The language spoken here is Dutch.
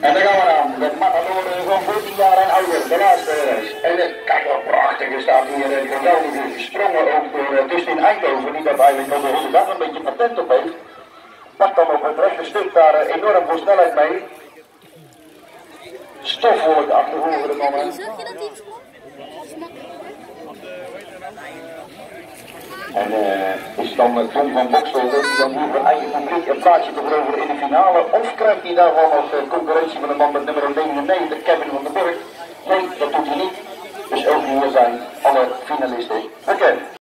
En daar gaan we aan. De matadoren van 14 jaar en ouder. De laatste. En kijk wat prachtig. Er staat hier een geweldige gesprongen ook door Dustin Eindhoven. Die dat eigenlijk van de hele een beetje patent op heeft. Pakt dan op het rechte stuk daar enorm veel snelheid mee. Stofwolk achtervoor de mannen. En uh, is dan uh, Tom van Bokstel die dan nu voor eigen publiek een plaatsje te veroveren in de finale? Of krijgt hij daarvan nog uh, concurrentie van de man met nummer 99, Kevin van den Burg? Nee, dat doet hij niet. Dus ook hier zijn alle finalisten.